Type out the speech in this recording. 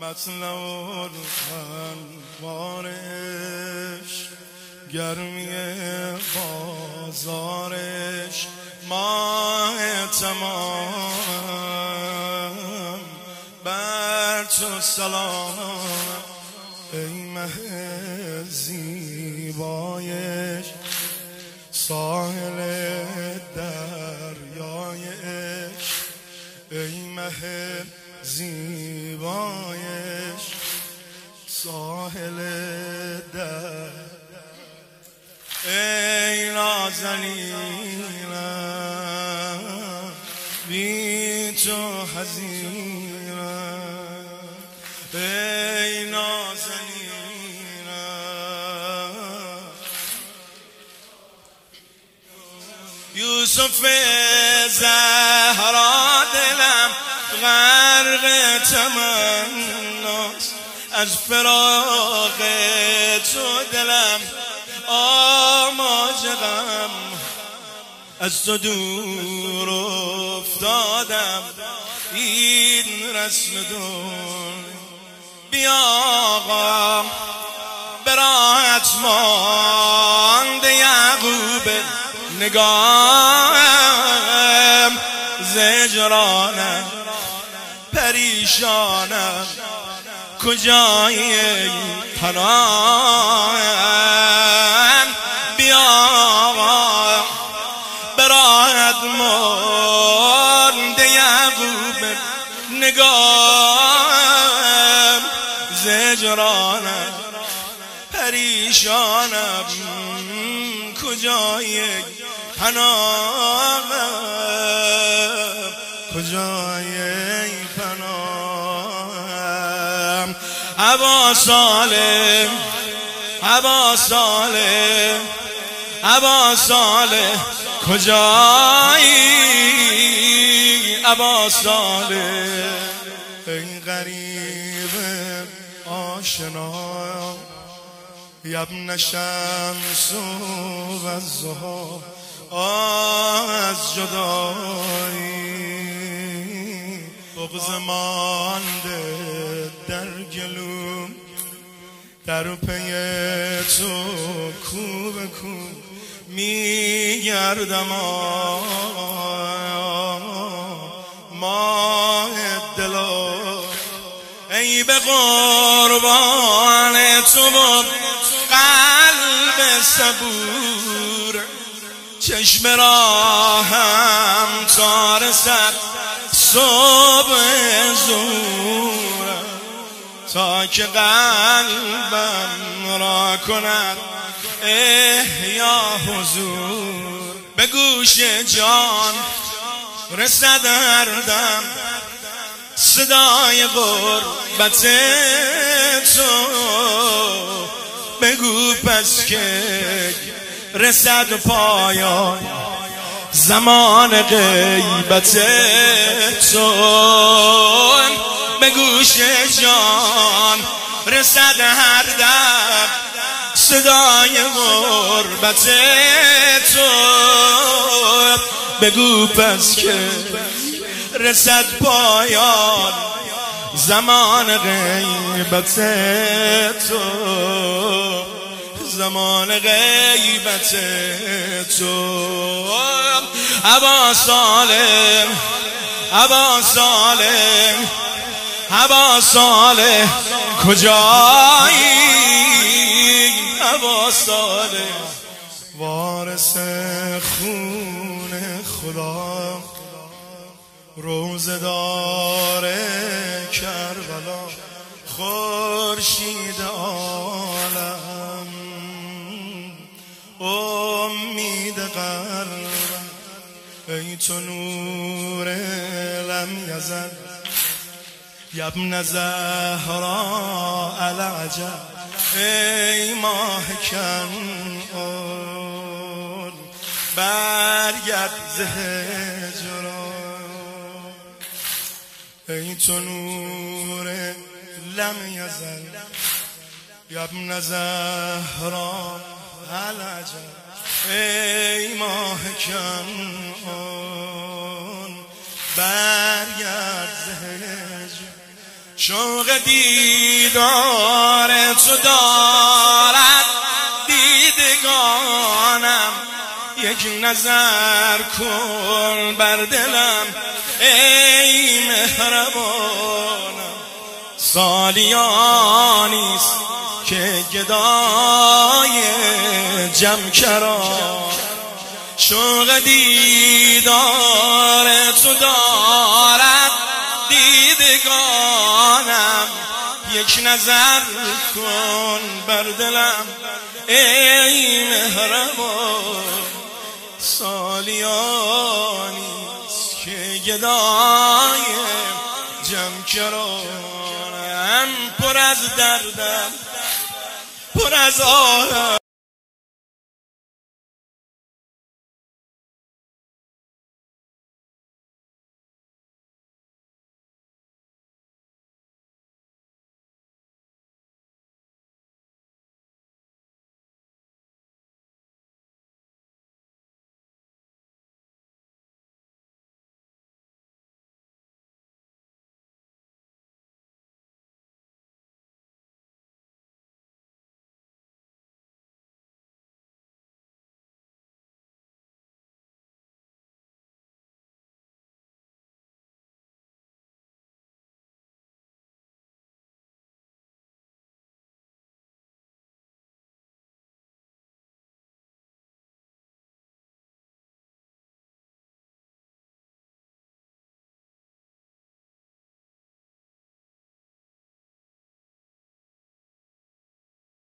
مطلع بارش گرمی بازارش ماه تمام. بر تو سلام ای مه زیبایش ساحل دریایش. ای مه زیبایش ساحل در ای نازنینم بی تو حزینم ای نازنینم. یوسف زهرا دلم غرق تمناست. از فراغ تو دلم آماج غم از تو دور افتادم. این رسم دون بیا آقا براحت مانده یعقوب. نگاهم پریشانم کجای پناهم بیا براد مانده یعقوب نگاهم زجرانم پریشانم کجای پناهم کجای پناهم هوا ساله هوا ساله هوا ساله کجایی؟ هوا ساله ای غریب آشنا یبن شمس و الزها از جدایی بغز مانده گلوم در پی تو کو به کو میگردم. ماه دلا ای به قربان تو قلب صبور. چشم راهم تا رسد صبح زور تا که قلبم را کند. احیا حضور به گوش جان رسد هردم صدای غربت تو بگو پس که رسد پایان زمان غیبت تو. به گوش جان رسد هر دم. صدای غربت تو. بگو پس که رسد پایان زمان غیبت تو. زمان غیبت تو. هوا سالم هوا سالم. هوا ساله کجایی؟ هوا ساله وارث خون خدا روزدار کربلا خورشید عالم. امید قلبم ای تو نور لم یزل یبن زهرا العجب ای ماه کنعان برگرد زهجران ای تو نور لم یزل. یبن زهرا العجب ای ماه کنعان برگرد شوق دیدار تو دارد دیدگانم یک نظر کن بر دلم ای مهربانم. سالیانیست که گدای جمع کرا شوق دیدار تو دارد نظر کن بر دلم ای مهربان. سالیانیست که گدای جمع کرانم پر از دردم پر از آهم